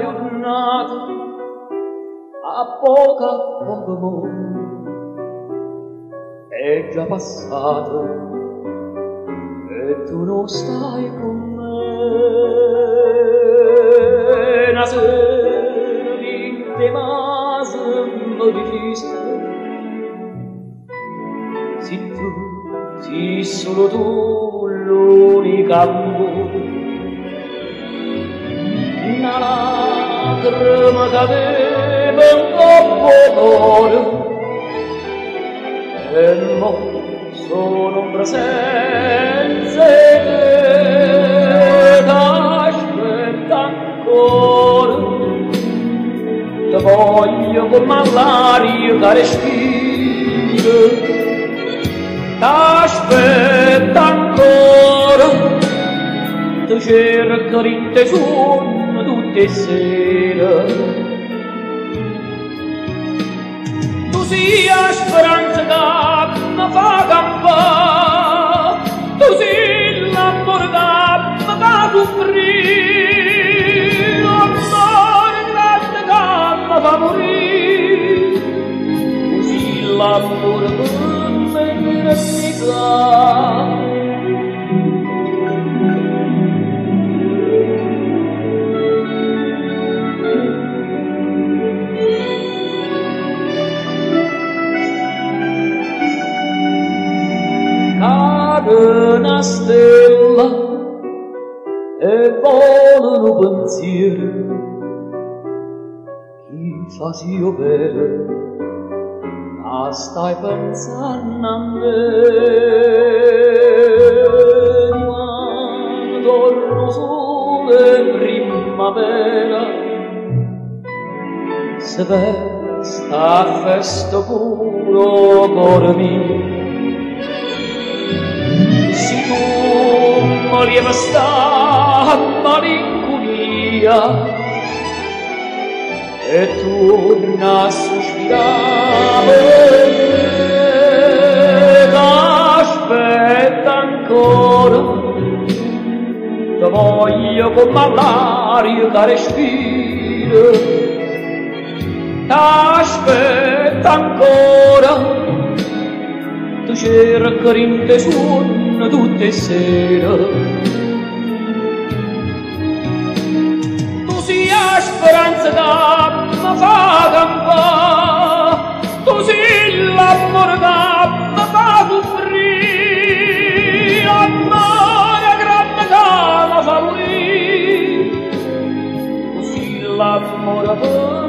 giornata a poco a poco è già passata e tu non stai con me. Una sera di temase mi diciste si tu si solo tu l'unica amore che aveva un troppo d'oro e mo sono presenze che t'aspetta ancora. Te voglio come l'aria che respiro t'aspetta ancora. Te cerco in te sonno tutte sere tu sia speranza che mi fa campare, tu sia l'amore che mi fa soffrire, l'amore grande che mi fa morire, tu sia l'amore che mi una stella e volano pensieri chi fa si bene ma stai pensando a me quando il sole primavera se sta festa puro cuore mio lieve sta malinconia e torna a sospirare aspetta ancora. Te voglio come l'aria che respiro. T'aspetta ancora. Tu cerchi in te suono tutte sere speranza da ma fa campa tu si l'amore da ma fa soffrire amore grande da ma fa morire. Tu si l'amore per